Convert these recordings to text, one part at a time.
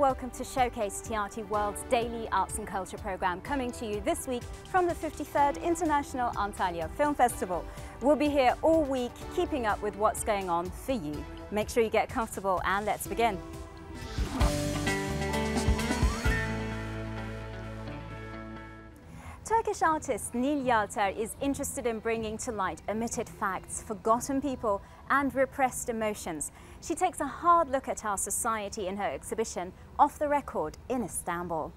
welcome to Showcase TRT World's daily arts and culture programme coming to you this week from the 53rd International Antalya Film Festival. We'll be here all week keeping up with what's going on for you. Make sure you get comfortable and let's begin. Turkish artist Nil Yalter is interested in bringing to light omitted facts, forgotten people and repressed emotions. She takes a hard look at our society in her exhibition, Off the Record in Istanbul.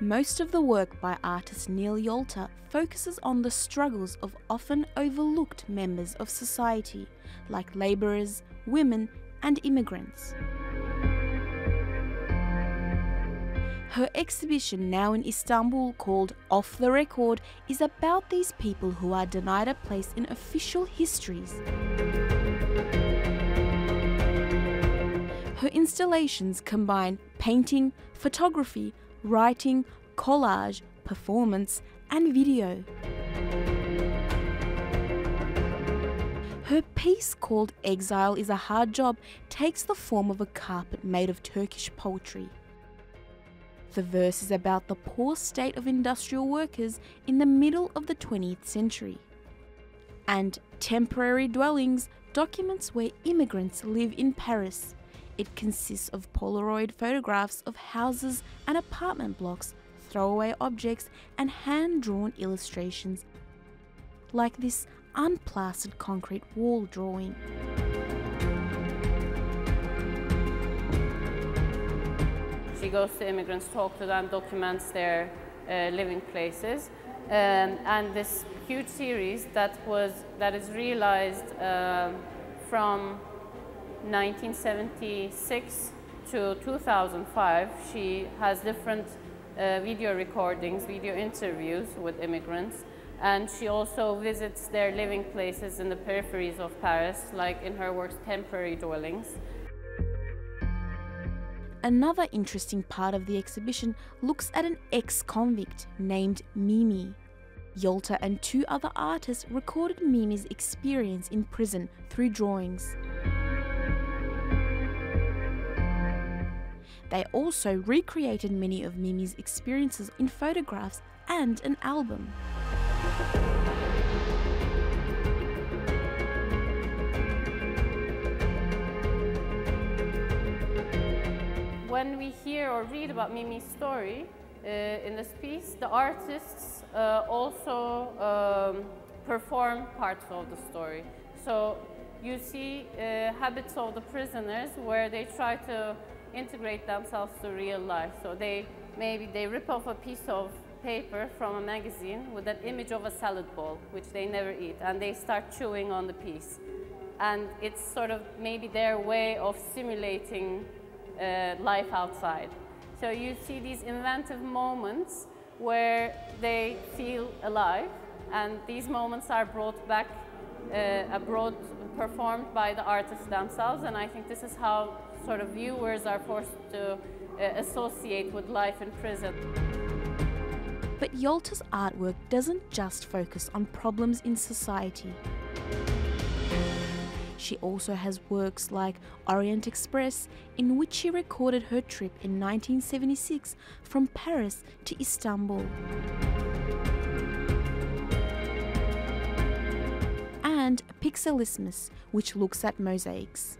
Most of the work by artist Nil Yalter focuses on the struggles of often overlooked members of society, like labourers, women, and immigrants. Her exhibition, now in Istanbul called Off the Record, is about these people who are denied a place in official histories. Her installations combine painting, photography, writing, collage, performance, and video. Her piece called Exile is a Hard Job takes the form of a carpet made of Turkish poetry. The verse is about the poor state of industrial workers in the middle of the 20th century. And Temporary Dwellings documents where immigrants live in Paris it consists of Polaroid photographs of houses and apartment blocks, throwaway objects, and hand drawn illustrations, like this unplastered concrete wall drawing. She goes to immigrants, talks to them, documents their uh, living places. Um, and this huge series that was that is realized uh, from 1976 to 2005, she has different uh, video recordings, video interviews with immigrants, and she also visits their living places in the peripheries of Paris, like in her works Temporary Dwellings. Another interesting part of the exhibition looks at an ex-convict named Mimi. Yalter and two other artists recorded Mimi's experience in prison through drawings. They also recreated many of Mimi's experiences in photographs and an album. When we hear or read about Mimi's story uh, in this piece, the artists uh, also um, perform parts of the story. So you see uh, habits of the prisoners where they try to integrate themselves to real life. So they maybe they rip off a piece of paper from a magazine with an image of a salad bowl, which they never eat, and they start chewing on the piece. And it's sort of maybe their way of simulating uh, life outside. So you see these inventive moments where they feel alive, and these moments are brought back uh, abroad, performed by the artists themselves, and I think this is how sort of viewers are forced to uh, associate with life in prison. But Yalter's artwork doesn't just focus on problems in society. She also has works like Orient Express, in which she recorded her trip in 1976 from Paris to Istanbul. And Pixelismus, which looks at mosaics.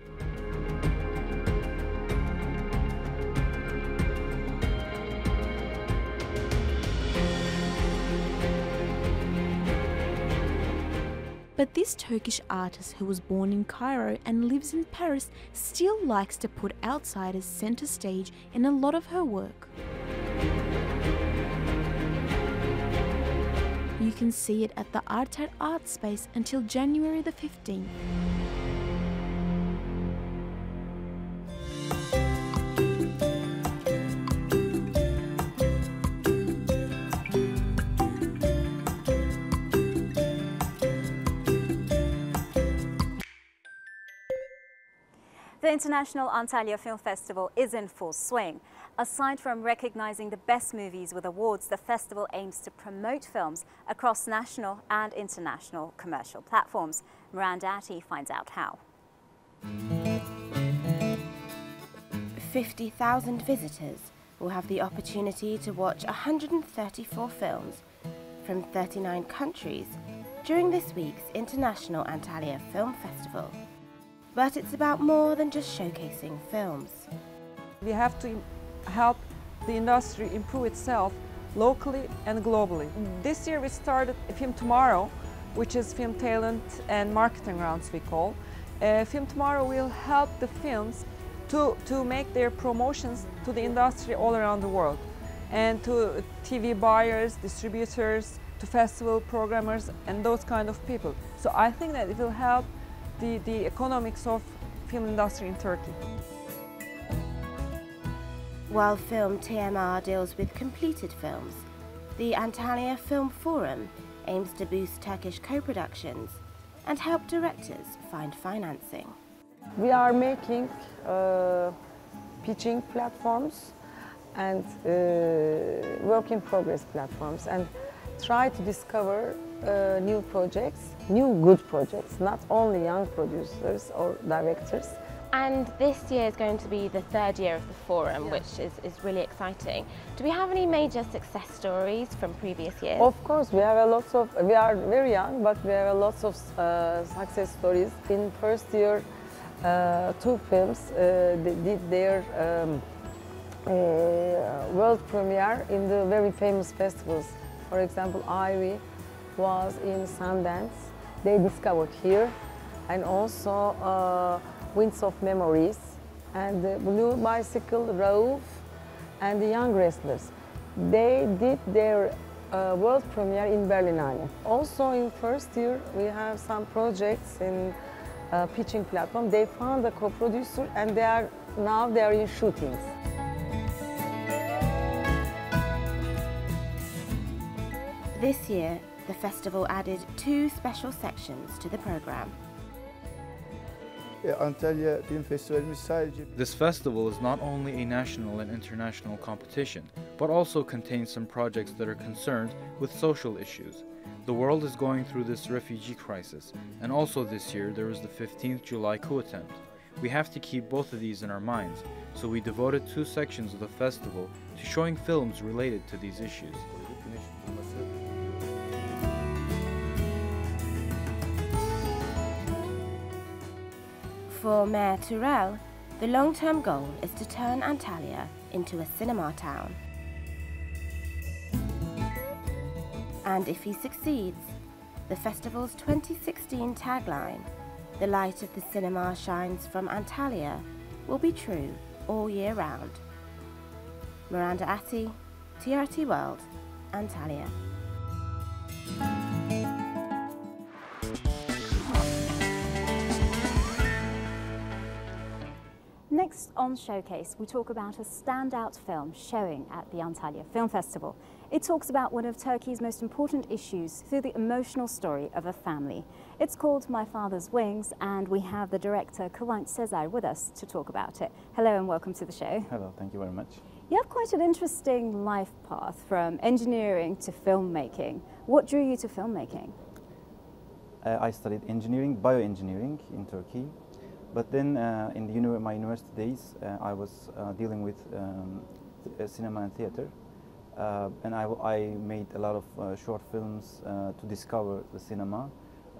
But this Turkish artist who was born in Cairo and lives in Paris still likes to put outsiders center stage in a lot of her work. You can see it at the Arter Art Space until January the 15th. International Antalya Film Festival is in full swing. Aside from recognizing the best movies with awards, the festival aims to promote films across national and international commercial platforms. Miranda Atty finds out how. 50,000 visitors will have the opportunity to watch 134 films from 39 countries during this week's International Antalya Film Festival. But it's about more than just showcasing films. We have to help the industry improve itself locally and globally. This year we started Film Tomorrow, which is film talent and marketing rounds we call. Uh, film Tomorrow will help the films to, to make their promotions to the industry all around the world and to TV buyers, distributors, to festival programmers and those kind of people. So I think that it will help the, the economics of film industry in Turkey. While Film TMR deals with completed films, the Antalya Film Forum aims to boost Turkish co-productions and help directors find financing. We are making uh, pitching platforms and uh, work in progress platforms and try to discover uh, new projects, new good projects, not only young producers or directors. And this year is going to be the third year of the forum, which is, is really exciting. Do we have any major success stories from previous years? Of course, we have a lot of, we are very young, but we have a lot of uh, success stories. In first year, uh, two films uh, did their um, uh, world premiere in the very famous festivals. For example, Ivy was in Sundance. They discovered here. And also uh, Winds of Memories and the Blue Bicycle Rauf and the Young Wrestlers. They did their uh, world premiere in Berlinale. Also in first year we have some projects in uh, pitching platform. They found a co-producer and they are now they are in shootings. This year, the festival added two special sections to the program. This festival is not only a national and international competition, but also contains some projects that are concerned with social issues. The world is going through this refugee crisis, and also this year there was the 15th July coup attempt. We have to keep both of these in our minds, so we devoted two sections of the festival to showing films related to these issues. For Mayor Turel, the long-term goal is to turn Antalya into a cinema town. And if he succeeds, the festival's 2016 tagline, The light of the cinema shines from Antalya, will be true all year round. Miranda Atty, TRT World, Antalya. Next on Showcase, we talk about a standout film showing at the Antalya Film Festival. It talks about one of Turkey's most important issues through the emotional story of a family. It's called My Father's Wings, and we have the director, Kıvanç Sezer, with us to talk about it. Hello and welcome to the show. Hello, thank you very much. You have quite an interesting life path from engineering to filmmaking. What drew you to filmmaking? Uh, I studied engineering, bioengineering in Turkey. But then uh, in the my university days, uh, I was uh, dealing with um, cinema and theater. Uh, and I, I, made a lot of uh, short films uh, to discover the cinema.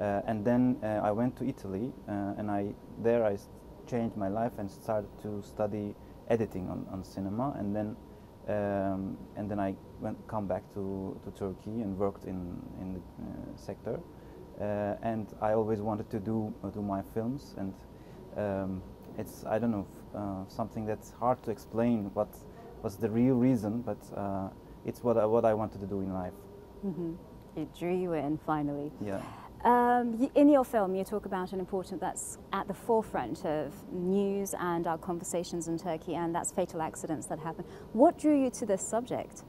and then I went to Italy and I, there I changed my life and started to study editing on, on cinema. And then, um, and then I went, come back to, to Turkey and worked in, in the sector. and I always wanted to do, do my films and um, it's I don't know uh, something that's hard to explain what was the real reason, but uh, it's what I, what I wanted to do in life. Mm -hmm. It drew you in finally. Yeah. Um, in your film, you talk about an important that's at the forefront of news and our conversations in Turkey, and that's fatal accidents that happen. What drew you to this subject?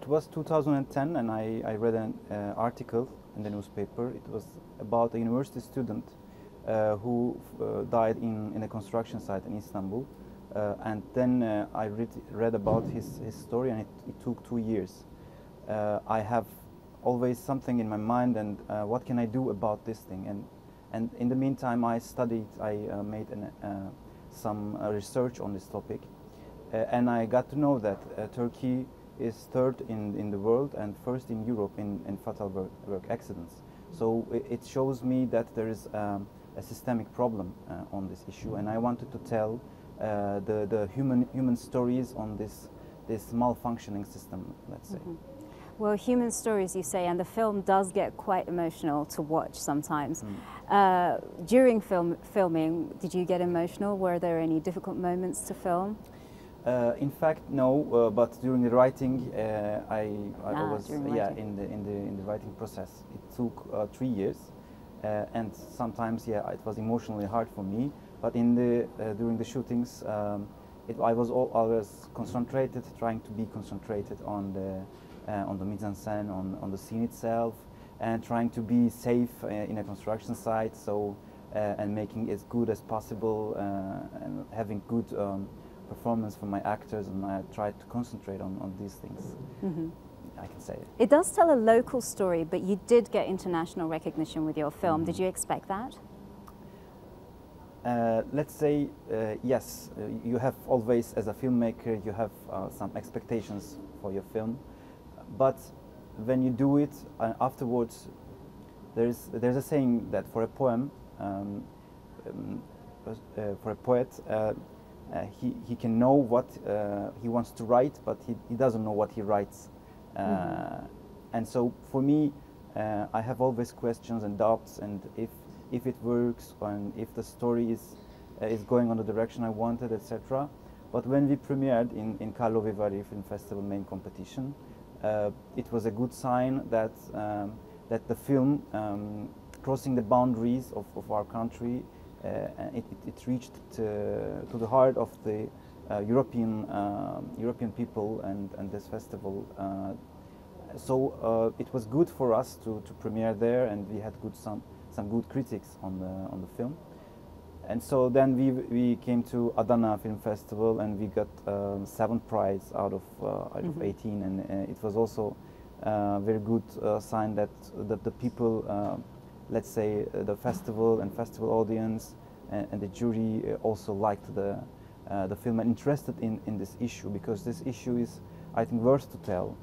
It was 2010, and I, I read an uh, article in the newspaper. It was about a university student uh, who uh, died in, in a construction site in Istanbul Uh, and then uh, I read, read about his, his story, and it, it took two years. Uh, I have always something in my mind, and uh, what can I do about this thing? And, and in the meantime, I studied, I uh, made an, uh, some research on this topic, and I got to know that Turkey is third in, in the world and first in Europe in, in fatal work, work accidents. So it, it, shows me that there is um, a systemic problem on this issue, and I wanted to tell uh, the, the human, human stories on this, this malfunctioning system, let's say. Mm -hmm. Well, human stories, you say, and the film does get quite emotional to watch sometimes. Mm. Uh, during film, filming, did you get emotional? Were there any difficult moments to film? Uh, in fact, no. Uh, but during the writing, uh, I, I ah, was yeah in the in the in the writing process. It took uh, three years, uh, and sometimes yeah, it was emotionally hard for me. But in the uh, during the shootings, um, it, I was all, always concentrated, trying to be concentrated on the uh, on the mise en scène, on on the scene itself, and trying to be safe uh, in a construction site. So uh, and making it as good as possible and having good um, performance from my actors, and I tried to concentrate on on these things. Mm -hmm. I can say. It does tell a local story, but you did get international recognition with your film. Mm. Did you expect that? Uh, let's say uh, yes, uh, you have always, as a filmmaker, you have uh, some expectations for your film, but when you do it uh, afterwards, there's there's a saying that for a poem, um, um, for a poet, he he can know what he wants to write, but he, he doesn't know what he writes, mm -hmm. and so for me, I have always questions and doubts, and if if it works and if the story is uh, is going on the direction I wanted, etc. But when we premiered in, in Karlovy Vary Film Festival main competition, uh, it was a good sign that um, that the film um, crossing the boundaries of, of our country, uh, it, it, reached to, to, the heart of the uh, European um, European people and, and this festival. Uh, so uh, it was good for us to, to premiere there, and we had good some some good critics on the on the film. And so then we we came to Adana Film Festival and we got um, seventh prize out of uh, out mm -hmm. of mm-hmm. 18, and uh, it was also uh, very good uh, sign that that the people, uh, let's say uh, the festival and festival audience and, and the jury also liked the the film and interested in in this issue because this issue is I think worth to tell.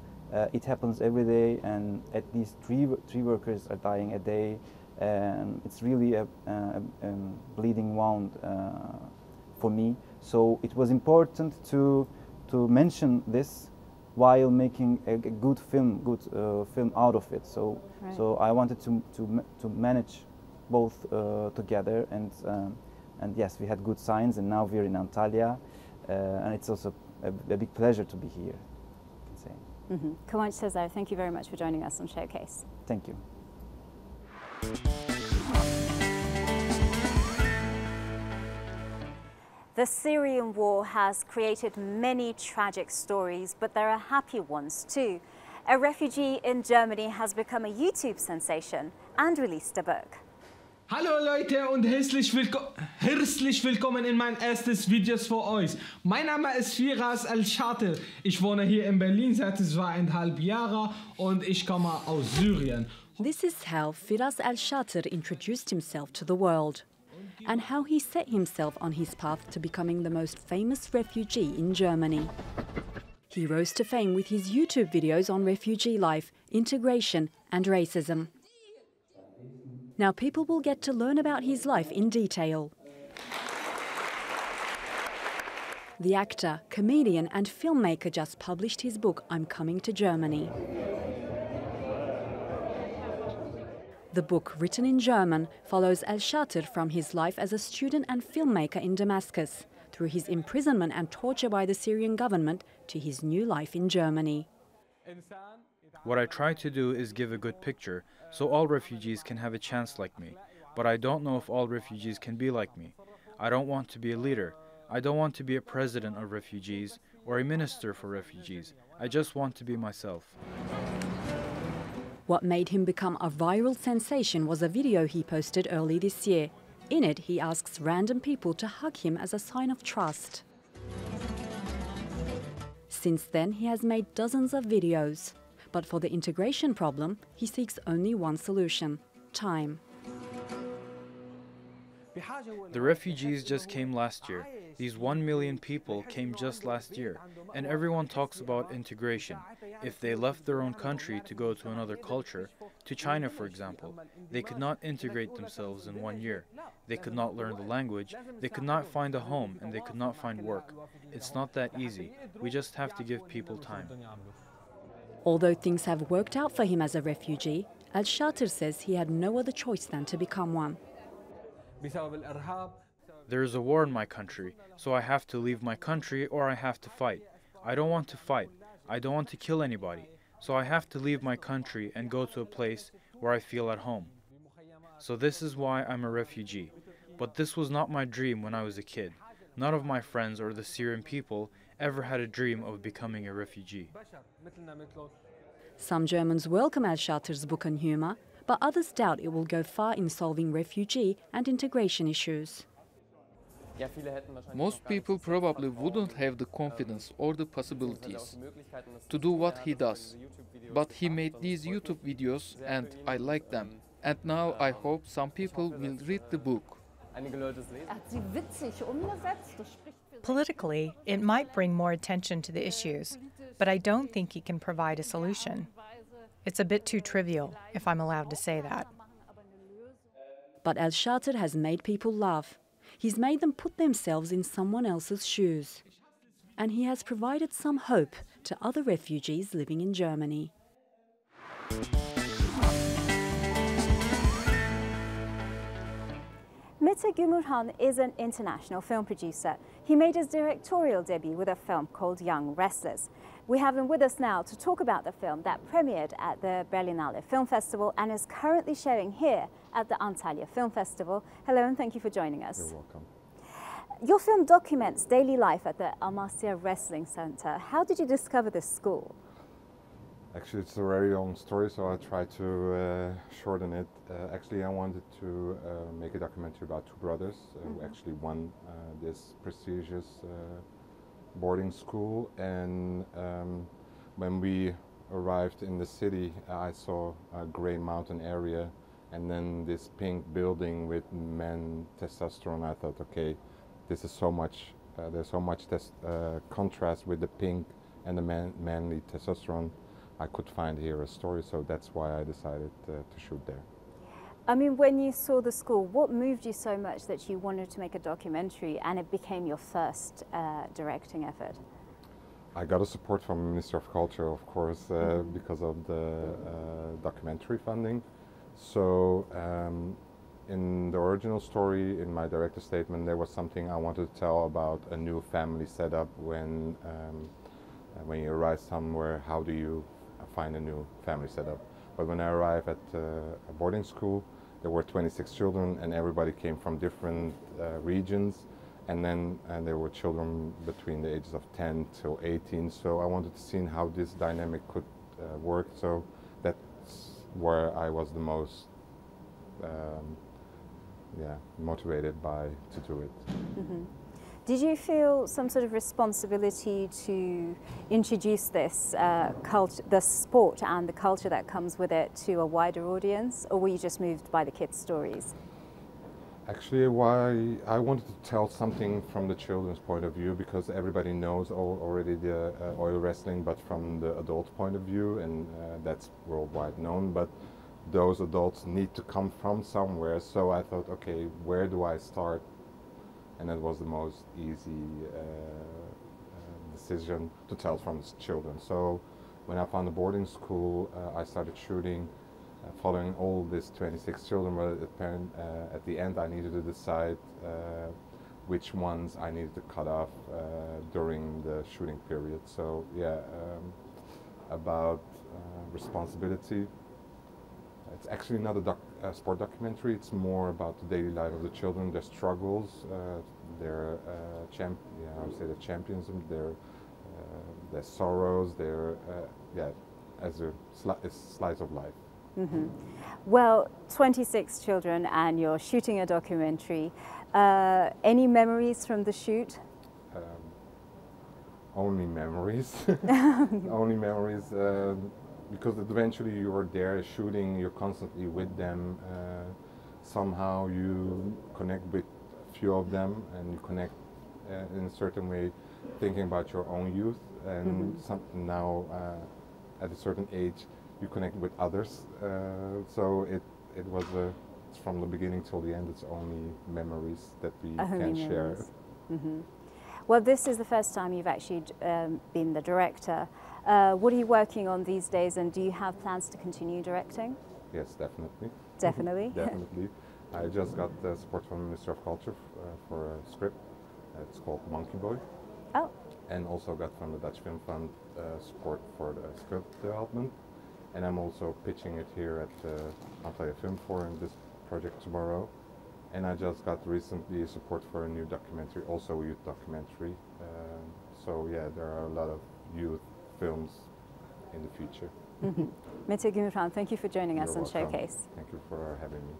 it happens every day, and at least three three workers are dying a day um, it's really a, a, a bleeding wound uh, for me. So it was important to to mention this while making a, a good film, good uh, film out of it. So right. so I wanted to to to manage both uh, together and um, and yes, we had good signs, and now we're in Antalya, uh, and it's also a, a, big pleasure to be here. I can say. Mm -hmm. Kıvanç Sezer, thank you very much for joining us on Showcase. Thank you. The Syrian war has created many tragic stories, but there are happy ones too. A refugee in Germany has become a YouTube sensation and released a book. Hallo Leute und herzlich, willko herzlich willkommen in mein erstes Video für euch. Mein Name ist Firas Al-Shatir. Ich wohne hier in Berlin seit zweieinhalb Jahren und ich komme aus Syrien. This is how Firas Al-Shatir introduced himself to the world and how he set himself on his path to becoming the most famous refugee in Germany. He rose to fame with his YouTube videos on refugee life, integration, and racism. Now people will get to learn about his life in detail. The actor, comedian, and filmmaker just published his book, I'm Coming to Germany. The book, written in German, follows Alshater from his life as a student and filmmaker in Damascus, through his imprisonment and torture by the Syrian government to his new life in Germany. What I try to do is give a good picture, so all refugees can have a chance like me. But I don't know if all refugees can be like me. I don't want to be a leader. I don't want to be a president of refugees or a minister for refugees. I just want to be myself. What made him become a viral sensation was a video he posted early this year. In it, he asks random people to hug him as a sign of trust. Since then, he has made dozens of videos. But for the integration problem, he seeks only one solution time. The refugees just came last year. These 1 million people came just last year, and everyone talks about integration. If they left their own country to go to another culture, to China for example, they could not integrate themselves in one year. They could not learn the language, they could not find a home, and they could not find work. It's not that easy. We just have to give people time. Although things have worked out for him as a refugee, Alshater says he had no other choice than to become one. There is a war in my country, so I have to leave my country or I have to fight. I don't want to fight. I don't want to kill anybody. So I have to leave my country and go to a place where I feel at home. So this is why I'm a refugee. But this was not my dream when I was a kid. None of my friends or the Syrian people ever had a dream of becoming a refugee. Some Germans welcome Alshater's book and humour, but others doubt it will go far in solving refugee and integration issues. Most people probably wouldn't have the confidence or the possibilities to do what he does. But he made these YouTube videos and I like them. And now I hope some people will read the book. Politically, it might bring more attention to the issues, but I don't think he can provide a solution. It's a bit too trivial, if I'm allowed to say that. But Alshater has made people laugh. He's made them put themselves in someone else's shoes. And he has provided some hope to other refugees living in Germany. Mete Gumurhan is an international film producer. He made his directorial debut with a film called Young Wrestlers. We have him with us now to talk about the film that premiered at the Berlinale Film Festival and is currently showing here at the Antalya Film Festival. Hello and thank you for joining us. You're welcome. Your film documents daily life at the Amasya Wrestling Center. How did you discover this school? Actually, it's a very long story, so I try to uh, shorten it. Uh, actually, I wanted to uh, make a documentary about two brothers who Mhm. actually won uh, this prestigious uh, boarding school. And um, when we arrived in the city, I saw a gray mountain area and then this pink building with men testosterone. I thought, okay, this is so much, uh, there's so much uh, contrast with the pink and the man- manly testosterone. I could find here a story, so that's why I decided uh, to shoot there. I mean, when you saw the school, what moved you so much that you wanted to make a documentary and it became your first uh, directing effort? I got a support from the Minister of Culture, of course, uh, because of the uh, documentary funding. So, um, in the original story, in my director statement, there was something I wanted to tell about a new family setup when um, when you arrive somewhere. How do you find a new family setup? But when I arrived at uh, a boarding school, there were 26 children, and everybody came from different uh, regions. And then and there were children between the ages of 10 to 18 so i wanted to see how this dynamic could uh, work. So that's where i was the most um, yeah motivated by to do it. Hmm Did you feel some sort of responsibility to introduce this uh, culture, the sport and the culture that comes with it to a wider audience, or were you just moved by the kids' stories? Actually, why I wanted to tell something from the children's point of view because everybody knows already the uh, oil wrestling, but from the adult point of view, and uh, that's worldwide known. But those adults need to come from somewhere. So I thought, okay, where do I start? And it was the most easy uh, uh, decision to tell from children. So when I found a boarding school, uh, I started shooting following all these 26 children, but at, uh, at the end I needed to decide uh, which ones I needed to cut off uh, during the shooting period. So yeah, um, about responsibility. It's actually not a doc- uh, sport documentary. It's more about the daily life of the children, their struggles, uh, their uh, champ. Yeah, I would say the champions, their uh, their sorrows, their uh, yeah, as a sli- a slice of life. hmm Well, 26 children, and you're shooting a documentary. Uh, any memories from the shoot? Um, only memories. only memories. Uh, because eventually you are there shooting, you're constantly with them. Uh, somehow you connect with a few of them and you connect uh, in a certain way, thinking about your own youth. And Mhm. some, now, uh, at a certain age, you connect with others. Uh, so it, it was a, from the beginning till the end, it's only memories that we Only can share. memories. Mhm. Well, this is the first time you've actually um, been the director. Uh, what are you working on these days, and do you have plans to continue directing? Yes, definitely. Definitely. definitely. I just got the support from the Minister of Culture uh, for a script. It's called Monkey Boy. Oh. And also got from the Dutch Film Fund uh, support for the script development. And I'm also pitching it here at the Antalya Film Forum, this project tomorrow. And I just got recently support for a new documentary, also a youth documentary. Um, so yeah, there are a lot of youth films in the future. Mm-hmm. Mete Gumurhan, thank you for joining us You're on welcome. Showcase. Thank you for having me.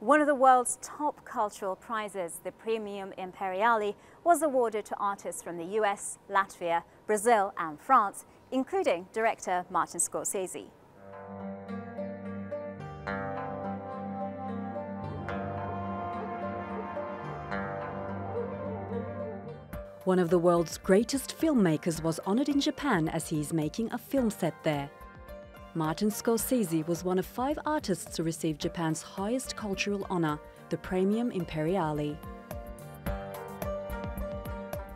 One of the world's top cultural prizes, the Praemium Imperiale, was awarded to artists from the US, Latvia, Brazil, and France, including director Martin Scorsese. One of the world's greatest filmmakers was honored in Japan as he is making a film set there. Martin Scorsese was one of five artists to receive Japan's highest cultural honor, the Praemium Imperiale.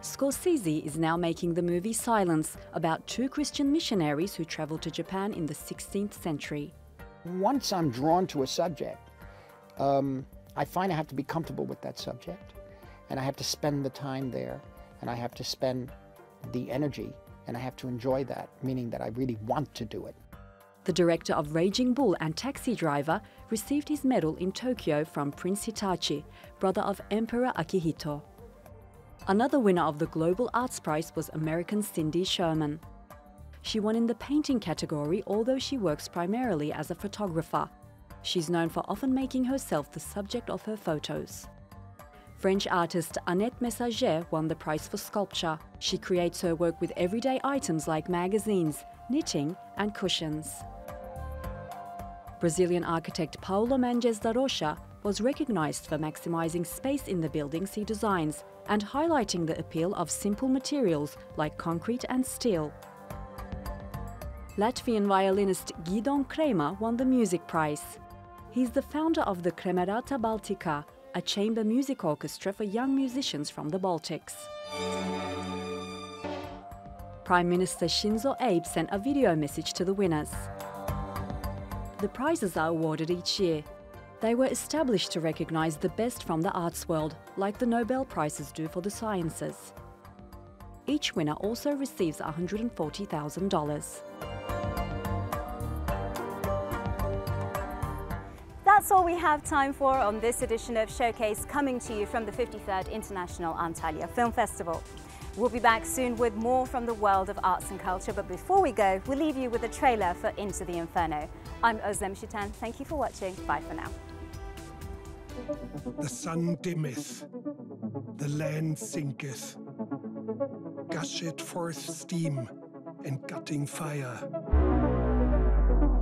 Scorsese is now making the movie Silence about two Christian missionaries who traveled to Japan in the 16th century. Once I'm drawn to a subject, um, I find I have to be comfortable with that subject, and I have to spend the time there, and I have to spend the energy, and I have to enjoy that, meaning that I really want to do it. The director of Raging Bull and Taxi Driver received his medal in Tokyo from Prince Hitachi, brother of Emperor Akihito. Another winner of the Global Arts Prize was American Cindy Sherman. She won in the painting category, although she works primarily as a photographer. She's known for often making herself the subject of her photos. French artist Annette Messager won the prize for sculpture. She creates her work with everyday items like magazines, knitting, and cushions. Brazilian architect Paulo Mendes da Rocha was recognized for maximizing space in the buildings he designs and highlighting the appeal of simple materials like concrete and steel. Latvian violinist Gidon Kremer won the music prize. He's the founder of the Kremerata Baltica, a chamber music orchestra for young musicians from the Baltics. Prime Minister Shinzo Abe sent a video message to the winners. The prizes are awarded each year. They were established to recognize the best from the arts world, like the Nobel Prizes do for the sciences. Each winner also receives $140,000. That's all we have time for on this edition of Showcase, coming to you from the 53rd International Antalya Film Festival. We'll be back soon with more from the world of arts and culture, but before we go, we'll leave you with a trailer for Into the Inferno. I'm Özlem Shitan. Thank you for watching. Bye for now. The sun dimmeth, the land sinketh, gusheth forth steam and gutting fire.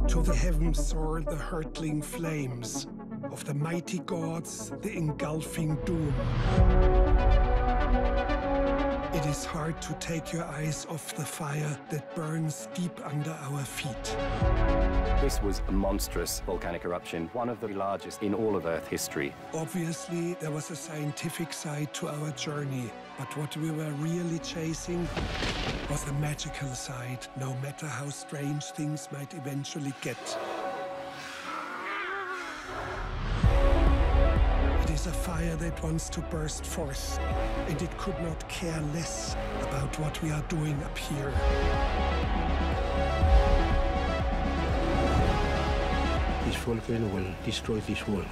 To the heavens soar the hurtling flames of the mighty gods, the engulfing doom. It is hard to take your eyes off the fire that burns deep under our feet. This was a monstrous volcanic eruption, one of the largest in all of Earth history. Obviously, there was a scientific side to our journey, but what we were really chasing was the magical side, no matter how strange things might eventually get. It is a fire that wants to burst forth, and it could not care less about what we are doing up here. This volcano will destroy this world.